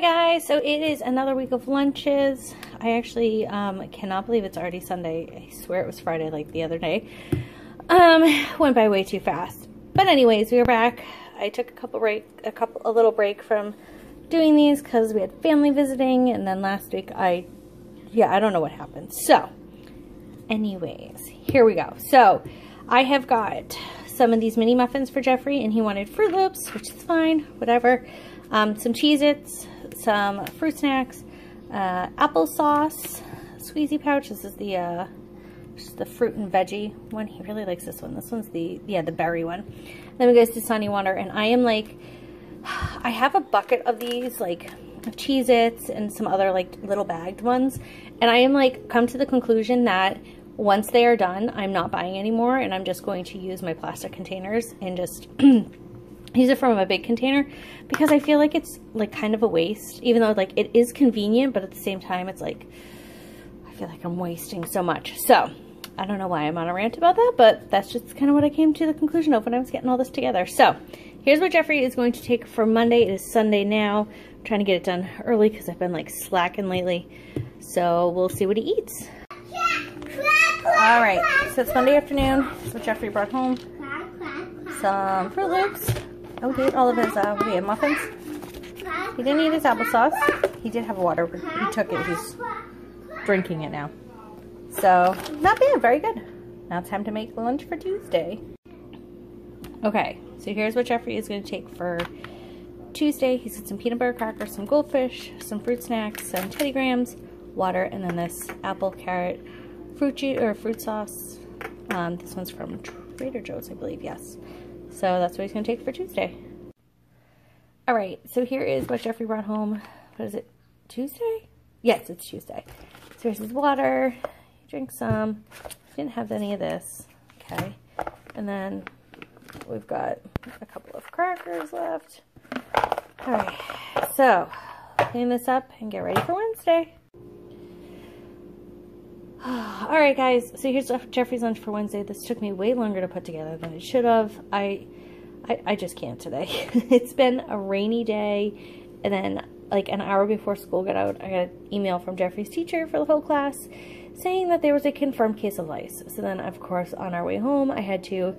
Guys, so it is another week of lunches. I actually um, cannot believe it's already Sunday. I swear it was Friday like the other day. Um, went by way too fast. But anyways, we are back. I took a couple break, a couple, a little break from doing these because we had family visiting, and then last week I, yeah, I don't know what happened. So, anyways, here we go. So, I have got some of these mini muffins for Jeffrey, and he wanted Froot Loops, which is fine, whatever um, some Cheez-Its, some fruit snacks, uh, applesauce, squeezy pouch. This is the uh, the fruit and veggie one. He really likes this one. This one's the, yeah, the berry one. Then we go to Sunny Water, and I am like, I have a bucket of these, like, Cheez-Its and some other, like, little bagged ones. And I am, like, come to the conclusion that once they are done, I'm not buying anymore, and I'm just going to use my plastic containers and just use it from a big container because I feel like it's like kind of a waste even though like it is convenient but at the same time it's like I feel like I'm wasting so much. So I don't know why I'm on a rant about that but that's just kind of what I came to the conclusion of when I was getting all this together. So here's what Jeffrey is going to take for Monday. It is Sunday now. I'm trying to get it done early because I've been like slacking lately. So we'll see what he eats. All right so it's Monday afternoon. So Jeffrey brought home. Some Froot Loops Oh, he ate all of his, uh, what he muffins? He didn't eat his applesauce. He did have water, he took it. He's drinking it now. So, not bad. Very good. Now it's time to make lunch for Tuesday. Okay, so here's what Jeffrey is going to take for Tuesday. He's got some peanut butter crackers, some goldfish, some fruit snacks, some Teddy Grahams, water, and then this apple carrot fruit juice or fruit sauce. Um, this one's from Trader Joe's, I believe. Yes. So that's what he's going to take for Tuesday. All right, so here is what Jeffrey brought home. What is it, Tuesday? Yes, it's Tuesday. So here's his water. He drinks some. He didn't have any of this. Okay. And then we've got a couple of crackers left. All right, so clean this up and get ready for Wednesday. All right, guys. So here's Jeffrey's lunch for Wednesday. This took me way longer to put together than it should have. I, I, I just can't today. it's been a rainy day, and then like an hour before school got out, I got an email from Jeffrey's teacher for the whole class saying that there was a confirmed case of lice. So then, of course, on our way home, I had to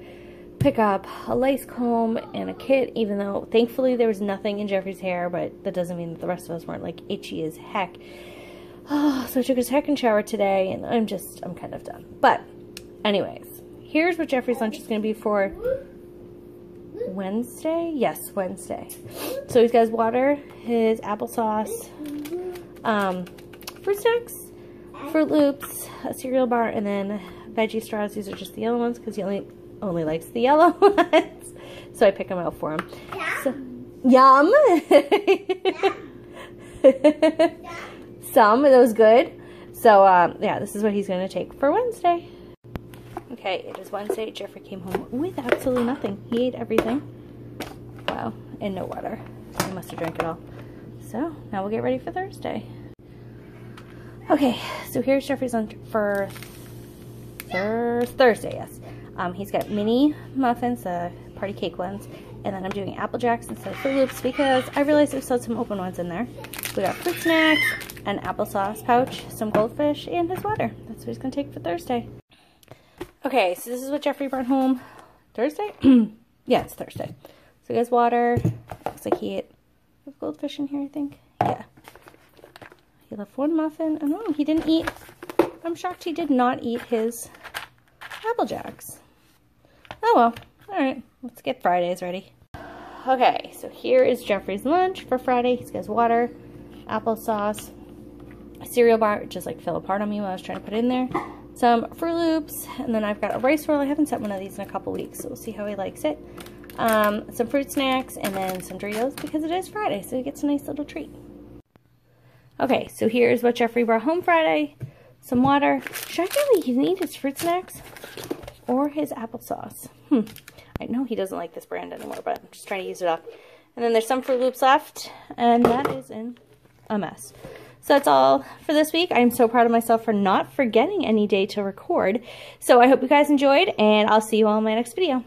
pick up a lice comb and a kit, even though thankfully there was nothing in Jeffrey's hair, but that doesn't mean that the rest of us weren't like itchy as heck. Oh, so I took a second shower today, and I'm just, I'm kind of done. But, anyways, here's what Jeffrey's lunch is going to be for Wednesday? Yes, Wednesday. So he's got his water, his applesauce, um, fruit snacks, Froot Loops, a cereal bar, and then veggie straws. These are just the yellow ones because he only only likes the yellow ones. so I pick them out for him. So, yum. some. of those good. So, um, yeah, this is what he's going to take for Wednesday. Okay, it is Wednesday. Jeffrey came home with absolutely nothing. He ate everything. Wow, and no water. He must have drank it all. So, now we'll get ready for Thursday. Okay, so here's Jeffrey's lunch for Thursday, yes. Um, he's got mini muffins, the uh, party cake ones, and then I'm doing Apple Jacks instead of Froot Loops because I realized there's still some open ones in there. We got fruit snacks, an applesauce pouch, some goldfish, and his water. That's what he's going to take for Thursday. Okay, so this is what Jeffrey brought home Thursday? yeah, it's Thursday. So he has water. Looks like he ate goldfish in here, I think. Yeah. He left one muffin. Oh, he didn't eat. I'm shocked he did not eat his Apple Jacks. Oh well. Alright, let's get Fridays ready. Okay, so here is Jeffrey's lunch for Friday. He's got his water, applesauce, cereal bar, just like fell apart on me when I was trying to put it in there. Some Froot Loops, and then I've got a rice roll. I haven't set one of these in a couple weeks, so we'll see how he likes it. Um, some fruit snacks, and then some Doritos because it is Friday, so he gets a nice little treat. Okay, so here's what Jeffrey brought home Friday. Some water. Shockingly, he didn't eat his fruit snacks or his applesauce. Hmm. I know he doesn't like this brand anymore, but I'm just trying to use it up. And then there's some Froot Loops left, and that is in a mess. So that's all for this week. I'm so proud of myself for not forgetting any day to record. So I hope you guys enjoyed, and I'll see you all in my next video.